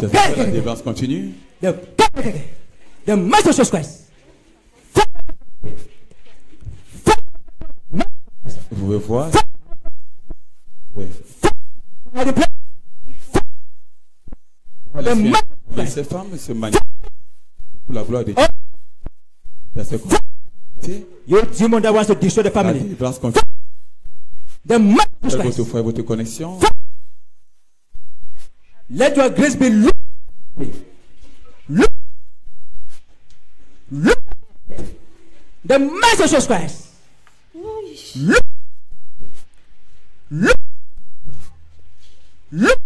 De faire la continue? De de Master Jesus Christ. Vous pouvez voir? Oui. Les femmes se manifestent pour la gloire de Dieu. That's the Your demon that wants to destroy the family. The man of Christ. Votre foi, votre connexion? Let your grace be look. Look. Look. The Master Jesus Christ. Look. Look. Look.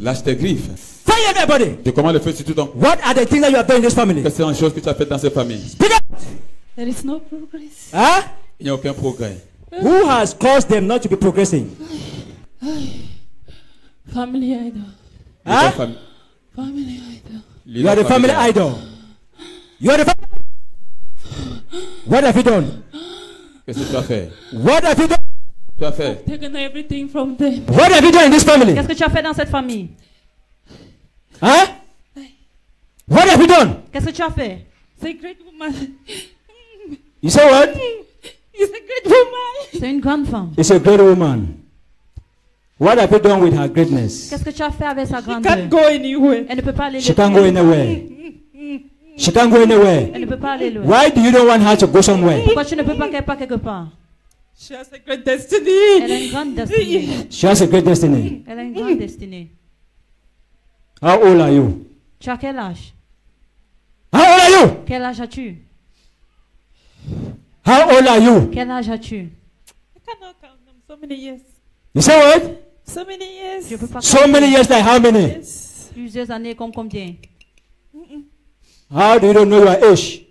Lâche tes griffes. Fire everybody. Je commande le feu sur tout ton. What are the things that you have done in this family? Quelles sont les choses que tu as faites dans cette famille? Speak up. There is no progress. Huh? Il n'y a aucun progrès. Who has caused them not to be progressing? Family idol. Huh? Family idol. You are the family idol. You are the family. What have you done? Qu'est-ce que tu as fait? What have you done? Tu as fait? Taken everything from them. What have you done in this family? Qu'est-ce que tu as fait dans cette famille? Huh? What have you done? Qu'est-ce que tu as fait? It's a great woman. You say what? It's a great woman. C'est une grande femme. It's a great woman. What have you done with her greatness? Qu'est-ce que tu as fait avec sa grandeur? She Can't go anywhere. Elle ne peut pas aller She can't go anywhere. She can't go anywhere. Elle ne peut pas aller loin. Why do you don't want her to go somewhere? Pourquoi tu ne peux pas qu'elle parte quelque part She has a great destiny. Elle a une grande destinée. She has a great destiny. Elle a une grande destinée. How old are you? Tu as quel âge How old are you? Quel âge as-tu How old are you? Quel âge as-tu I cannot count them. So many years. You say what? So many years. Je peux pas So many years like how many? Yes. Plusieurs années comme combien? How do you don't know your age?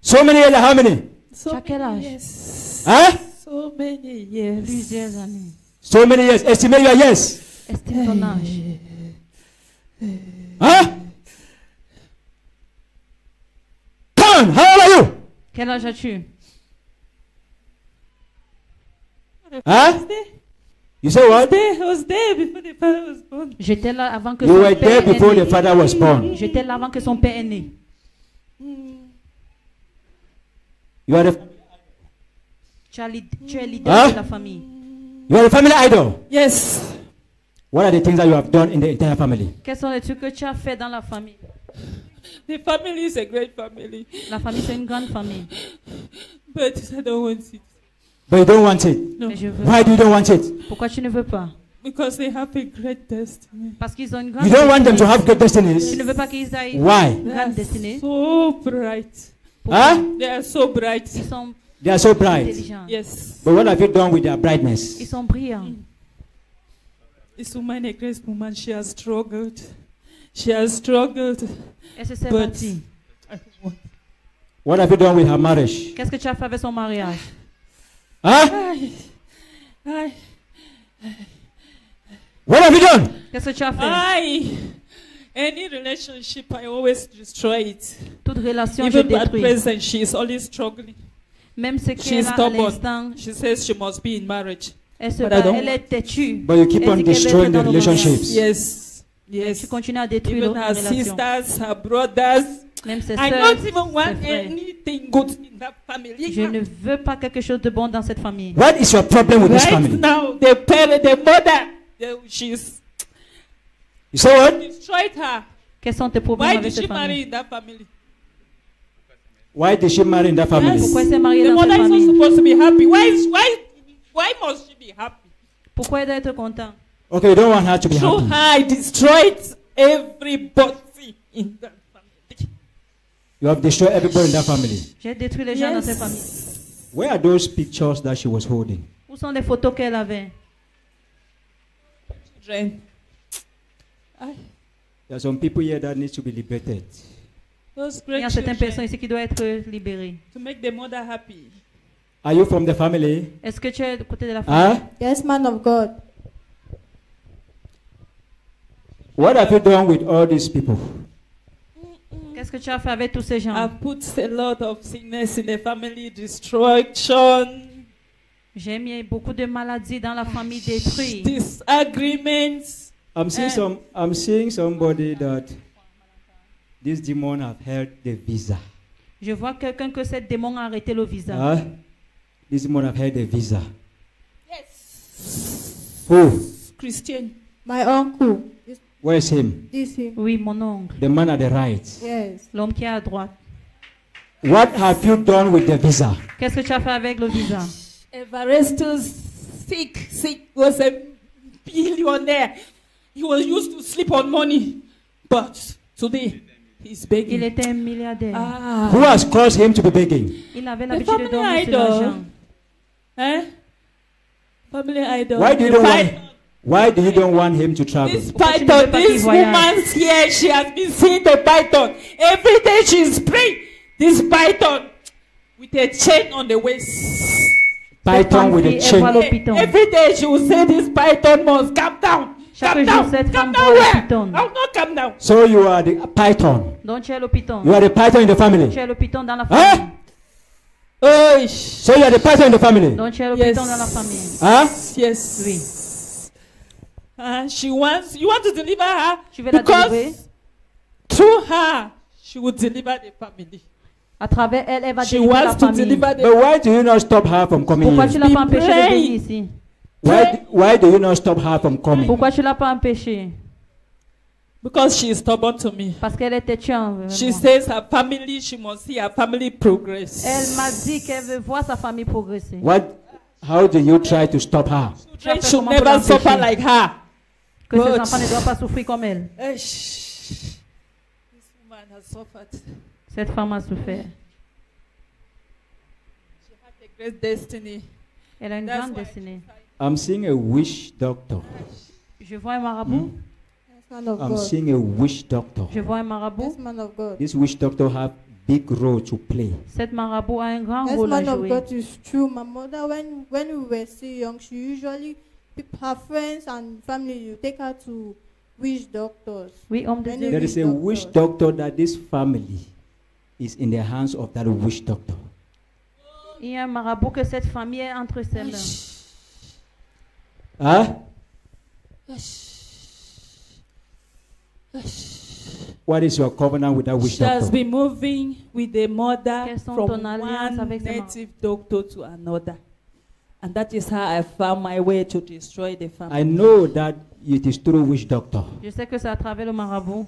So many years like how many? So quel many âge? years. Huh? So many years. Plusieurs années. So many years. Estimate your years. Estime ton âge. Huh? Come how old are you? Quel âge as-tu? Huh? You say what? There, I was there before the father was born. J'étais là avant que You son were there père est before the né. father was born. J'étais là avant que son père est né. You are the, Tu, as lead- tu es leader de la famille. you are the family idol. Yes. What are the things that you have done in the entire family? Quels sont les trucs que tu as fait dans la famille? The family is a great family. La famille, c'est une grande famille. But I don't want it. But you don't want it. No. Mais je veux. Why do you don't want it? Pourquoi tu ne veux pas Because they have a great destiny. Parce qu'ils ont une grande You don't want them to destinée. have good Tu destinies. ne veux pas qu'ils aient une Why? grande destinée. So bright. Huh? They are so bright. Ils sont They are so bright. Yes. But what have you done with their Ils brightness? sont brillants. This woman, a great woman, she has struggled. She has struggled. Elle se But bâtie. I want. What have you done with her marriage? Qu'est-ce que tu as fait avec son mariage Huh? I, I, What have you done? Qu'est-ce que tu as fait I, any relationship, I always destroy it. Toute relation, je Even at détruis. present, she is always struggling. Même ce She's qu'elle a à stubborn. l'instant, She says she must be in marriage. elle se But I bat, don't elle est têtue. But you keep Elle on dit qu'elle veut être destroying the le mariage. relationships. Yes. Tu Yes. continues à détruire Even nos her relations. sisters, her brothers. Même ses I soeurs, don't even want ses frères. anything good in that family. Je ne veux pas quelque chose de bon dans cette famille. What is your problem with this Right family? now, the parent, the mother, the, she's You say what? destroyed her. Quels sont tes problèmes Why avec did she cette marry famille in that family? Why did she marry in that family? Yes. Pourquoi elle s'est mariée The dans cette mother is not famille supposed to be happy. Why is why why must she be happy? Pourquoi elle doit être content Okay, you don't want her to be So happy. I destroyed everybody in that family. You have destroyed everybody in that family. J'ai détruit les gens dans cette famille. Where are those pictures that she was holding? Où sont les photos qu'elle avait Children. There are some people here that need to be liberated. those Il y great a certaines personnes ici qui doivent être libérées. to make the mother happy. Are you from the family? Est-ce que tu es du côté de la famille Huh? Yes, man of God. What have you done with all these people? Qu'est-ce que tu as fait avec tous ces gens? I put a lot of sickness in the family, destruction, J'ai mis beaucoup de maladies dans la famille détruite. disagreements. I'm seeing some. I'm seeing somebody that this demon have held the visa. Je vois quelqu'un que cette démon a arrêté le visa. This demon have held the visa. Who? Christian. My uncle. This, Where's him? this him. Oui, mon oncle. The man at the right. Yes. L'homme qui est à droite. What have you done with the visa? Qu'est-ce que tu as fait avec le visa Everestus sick, sick was a billionaire. He was used to sleep on money, but today he's begging. Il begging. était un milliardaire. Ah, Who has caused him to be begging? Il avait l'habitude de family dormir sur l'argent. eh? Family idol. Why do you don't want? Why do you don't want him to travel? This Pourquoi tu ne veux python, this voyage? woman's here, she has been seeing the python. Every day she's praying. This python with a chain on the waist. Python with a chain. qui est le python. Every day she will say this python must come down. Come down. come down where? I will not come down. So you are the python. Donc tu es le python. You are the python in the Tu family. es le python dans la Hein? famille. So you are the python in the family. Donc tu es le Yes. python dans la famille. Huh? yes. Oui. Uh, she wants, you want to deliver her? Tu veux la because délivrer. through her, she will deliver the family. À travers elle, elle va She délivrer la wants to famille. deliver the family. But why do you not stop her from coming Pourquoi tu here? l'as pas empêché de brave. venir ici Why, why do you not stop her from coming? Pourquoi tu l'as pas empêché Because she is stubborn to me. Parce qu'elle était chiant. vraiment. She says her family, she must see her family progress. Elle m'a dit qu'elle veut voir sa famille progresser. What? How do you try to stop her? Children fait should comment never pour suffer like her. Que ses enfants ne doivent pas souffrir comme elle. Eish. This woman has suffered. Cette femme a souffert. She had a great destiny. Elle a une That's grande destinée. I'm seeing a witch doctor. Je vois un marabout. Of I'm God. seeing a witch doctor. Je vois un marabout. Yes, man of God. This witch doctor have big role to play. Cette marabout a un grand rôle à man of jouer. God is true. My mother, when when we were still young, she usually her friends and family you take her to witch doctors. Oui, homme de Many Dieu. There is a witch doctor that this family is in the hands of that witch doctor. Il y a un marabout que cette famille est entre ses mains. Huh? What is your covenant with that witch doctor? She has been moving with the mother from one native doctor to another. And that is how I found my way to destroy the family. I know that it is through witch doctor, Je sais que c'est à travers le marabout,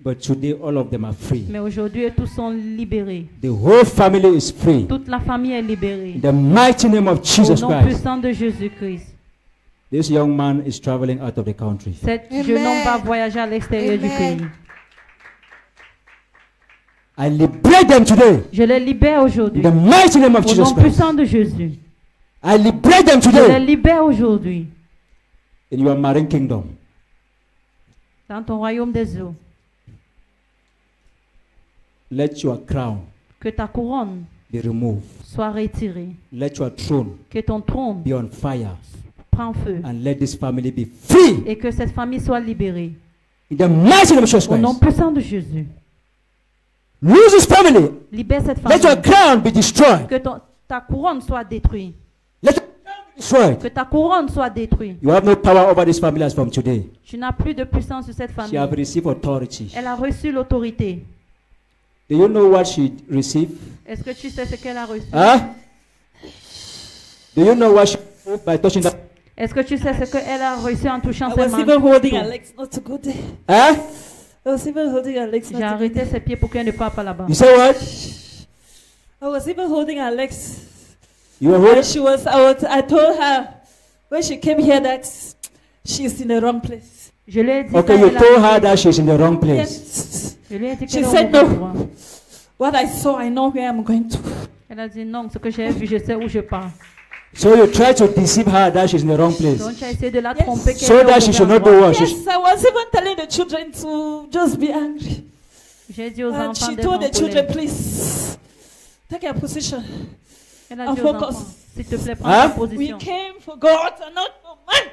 but today all of them are free. mais aujourd'hui tous sont libérés. The whole family is free. Toute la famille est libérée. In the mighty name of Au Jesus nom Christ. puissant de Jésus-Christ. This young man is traveling out of the country. Cet Amen. jeune homme va voyager à l'extérieur du pays. I liberate them today. Je les libère In aujourd'hui. the mighty name of Au Jesus nom Christ. puissant de Jésus. I liberate them Je les today libère aujourd'hui. in your marine kingdom. Dans ton royaume des eaux. Let your crown Que ta couronne be removed. soit retirée. Let your throne Que ton trône be on fire. feu. And let this family be free. Et que cette famille soit libérée. In the mighty name of Jesus Au nom puissant de Jésus. Lose this family. Libère cette Let your famille. crown be destroyed. Que ton- ta couronne soit détruite. Let your crown be destroyed. Que ta couronne soit détruite. You have no power over this family as from today. Tu n'as plus de puissance sur cette She famille. have received authority. Elle a reçu l'autorité. Do you know what she received? Est-ce que tu sais ce qu'elle a reçu? Huh? Do you know what she received by touching that? Est-ce que tu sais ce qu'elle a reçu en touchant I ses was mains? even holding Alex not to go there. Huh? I was even holding Alex J'ai arrêté ses pieds pour qu'elle ne parte pas là-bas. You say what? I was even holding Alex. You were And she was, out. I told her when she came here that she's in the wrong place. Je lui ai dit Okay, you told her that she's in the wrong place. Yes. Je lui ai dit She qu'elle est au said no. What I saw, I know where I'm going to. Elle a dit non, ce que j'ai vu, je sais où je pars. So you try to deceive her that she's in the wrong place. Donc tu as essayé de la Yes. tromper qu'elle So that she should not do endroit. what? She Yes, I was even telling the children to just be angry. J'ai dit aux And enfants she told the children, please take your position. Elle a ah, dit aux enfants, s'il te plaît, prends Hein? ta We came for God and not for man.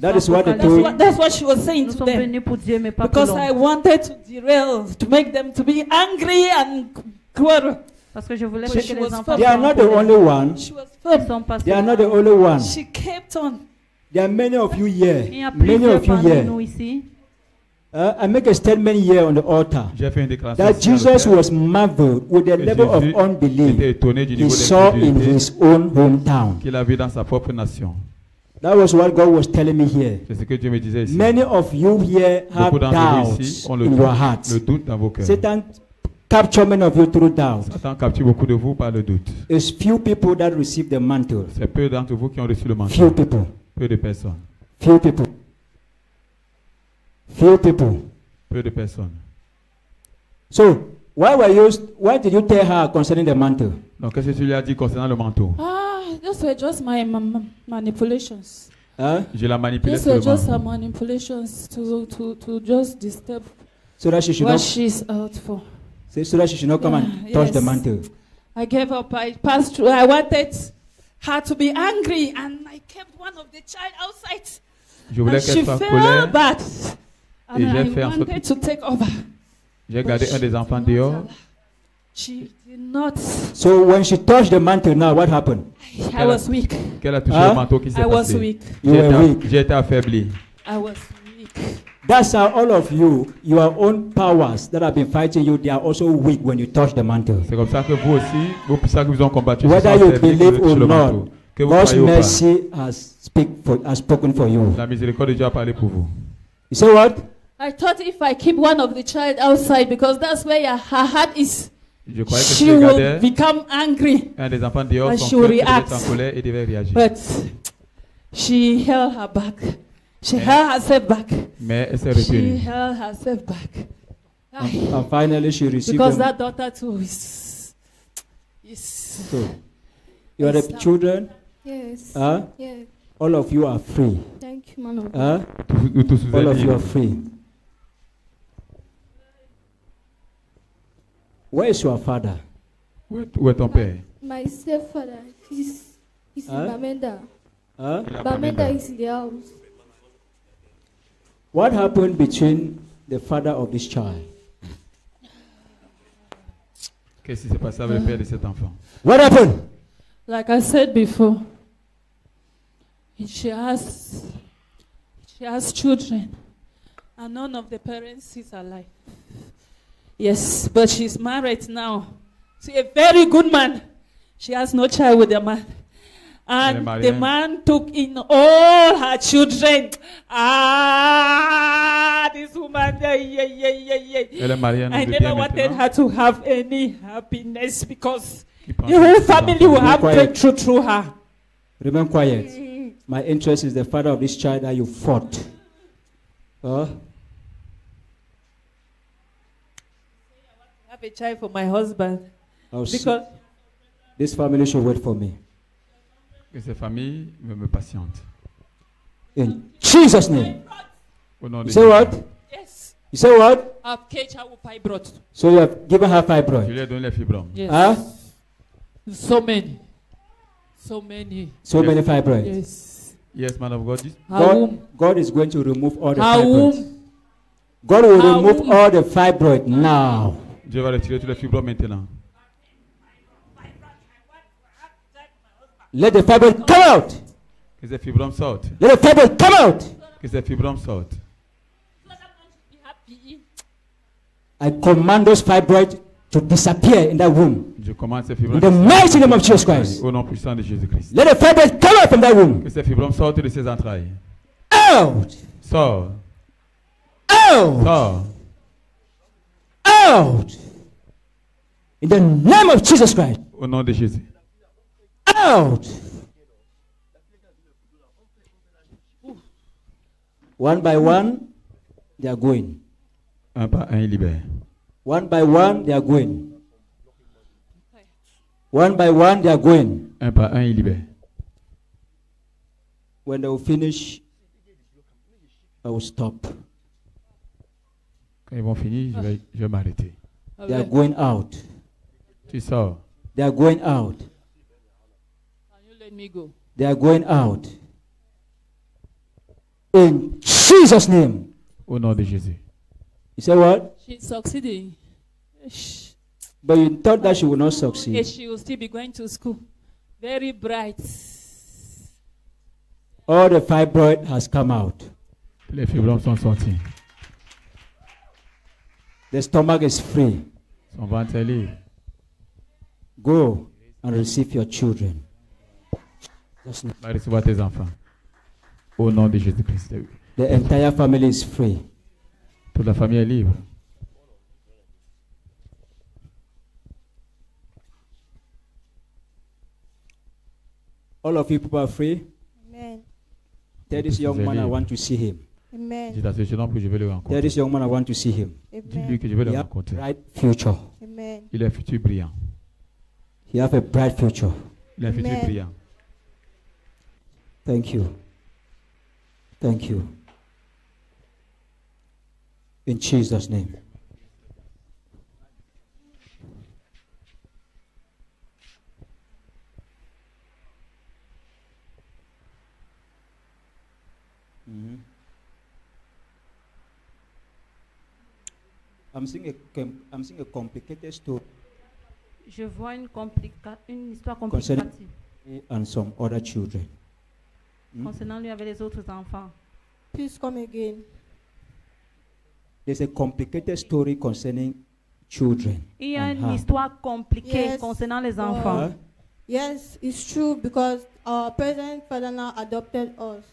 That is what they That's told. what, that's what she was saying Nous to them. venus pour Dieu, mais pas Because l'homme. I wanted to derail, to make them to be angry and quarrel. Parce que je voulais que she les was enfants. They are not the only one. She was Ils firm. sont pas They are not the only one. She kept on. There are many of you here. Il y a Many of you here. nous ici. Uh, I make a statement here on the altar J'ai fait une déclaration. that ici Jesus was marveled with the level of unbelief étonné du he niveau saw in his own hometown. qu'il a vu dans sa propre nation. That was what God was telling me here. C'est ce que Dieu me disait ici. Many of you here have Beaucoup d'entre vous ici doubts ont le in doute, your hearts. le doute dans vos cœurs. Satan capture many of you through doubt. Satan capture beaucoup de vous par le doute. It's few people that receive the mantle. C'est peu d'entre vous qui ont reçu le Few people. Peu de personnes. Few people. Few people. Peu de personnes. So why were you? Why did you tell her concerning the mantle? Donc, qu'est-ce que tu lui as dit concernant le manteau Ah, those were just my ma- ma- manipulations. Huh? Je l'ai manipulé Those were just her manipulations to, to, to just disturb So that she should what not. she's out for. So so that she should not come and Yeah, touch the mantle. I gave up. I passed through. I wanted her to be angry, and I kept one of the child outside. Je voulais And she qu'elle soit en felt colère. bad. Et j'ai fait en sorte- wanted to take over. J'ai gardé un des enfants dehors. She did not. So when she touched the mantle, now what happened? I was weak. Qu'elle a touché le manteau qui s'est I was passé. weak. You J'ai were été, weak. été affaibli. I was weak. That's how all of you, your own powers that have been fighting you, they are also weak when you touch the mantle. C'est comme ça que vous aussi, vos puissants qui vous ont combattu, Whether you believe or not. Que vous God's mercy has, speak for, has spoken for you. la miséricorde de Dieu a parlé pour vous. You say what? I thought if I keep one of the child outside, because that's where her her heart is, Je croyais que she je will gardais become angry. un des enfants dehors, And son she will cœur devait react. être en colère et devait réagir. But she held her back. She Yeah. held herself back. Mais elle s'est She retenue. held herself back. And, Aye. and finally, she received Because them. that daughter too is, is So, you are the Yes, children. Yes. Huh? yeah. All of you are free. Thank you, man of God. Huh? Vous, vous tous vous All êtes of you are libres. free. Where is your father? Où est, où est ton père My stepfather, he's, he's Huh? in Bamenda. Huh? Bamenda Bamenda. is in the house. What happened between the father of this child? Qu'est-ce qui s'est passé avec le père de cet enfant What happened? like I said before. She has, she has children, and none of the parents is alive. Yes, but she's married now to a very good man. She has no child with the man. And mariée. the man took in all her children. Ah, this woman, yeah, yeah, yeah, yeah, yeah. Elle est mariée à un I never wanted her to have any happiness because qui the whole soin de ses family will enfants. have Quiet. breakthrough through her. Remain quiet. My interest is the father of this child that you fought. Huh? Have a child for my husband oh, I'll because this family should wait for me. Que ces familles me, me patientent. In Jesus' name. Au nom de You say Jésus. what? yes, You say what? I've caged her with fibroid. So you have given her Je fibroid. lui ai donné les fibromes. Yes, Huh? so many, so many. So Yes. many fibroids. Yes, Yes, man of God. This- her womb, God, God is going to remove all the her fibroids. womb. God will Her remove womb. all the fibroid now. Dieu va retirer tous les fibromes maintenant. Let the fibroid come out. Que ces fibromes sortent. Let the fibroid come out. Que ces fibromes sortent. I command those fibroids to disappear in that womb. Je commence ces In fibromes. the mighty name of Jesus Christ. Au nom puissant de Jésus-Christ. Let the fibroid come out from that womb. Que ces fibromes sortent de ses entrailles. Out. Sors. Out. Sors. Out. In the name of Jesus Christ. Au nom de Jésus. Out. One by one, they are going. Un par un. One by one, they are going. One by one, they are going. Un par un. When they will finish, I will stop. Quand ils vont finir, je vais, je vais m'arrêter. They are going out. Tu sors. They are going out. Can you let me go? They are going out. In Jesus' name. Au nom de Jésus. You say what? She's succeeding. Shh. But you thought that she would not Yes, succeed. she will still be going to school. Very bright. All the fibroid has come out. Les fibromes sont sortis. The stomach is free. Son ventre est libre. Go and receive your children. Va recevoir tes enfants. Au nom de Jésus-Christ. The entire family is free. Toute la famille est libre. All of you people are free? Amen. Tell this young man I want to see him. Amen. Dis à ce jeune homme que je vais le Tell rencontrer. this young man I want to see him. Dis-lui que je vais le He have rencontrer. bright future. Amen. Il a un futur brillant. He have a bright future. Il a un futur brillant. Thank you. Thank you. In Jesus' name. Mhm. I'm seeing a I'm seeing a complicated story Je vois une, complica- une histoire complicative and some other children. Hmm? concernant lui avec les autres enfants. Please come again. There's a complicated story concerning children. Il y a une her. histoire compliquée Yes. concernant les enfants. Huh? Yes, it's true because our present father-in-law adopted us.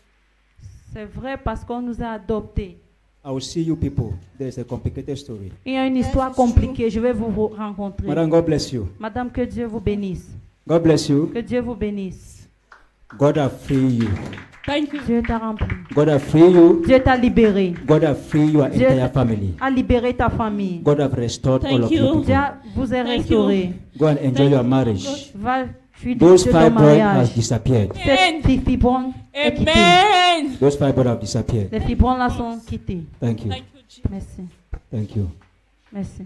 C'est vrai parce qu'on nous a adoptés. I will see you people. There's a complicated story. Il y a une histoire compliquée. Je vais vous rencontrer. Madam, God bless you. Madame, que Dieu vous bénisse. God bless you. Que Dieu vous bénisse. God have free you. Thank you. Dieu t'a rempli. God have free you. Dieu t'a libéré. God have free your Dieu entire family. a libéré ta famille. God have restored Thank all of you. Dieu a- vous a Thank restauré. Go and enjoy Thank your you, marriage. Va, Those Dieu ton fibroids has mariage. disappeared. Cette fille fibron. Amen. Those fibroids have disappeared. Les fibrons là sont quittés. Thank you. Thank you, Merci. Thank you. Merci.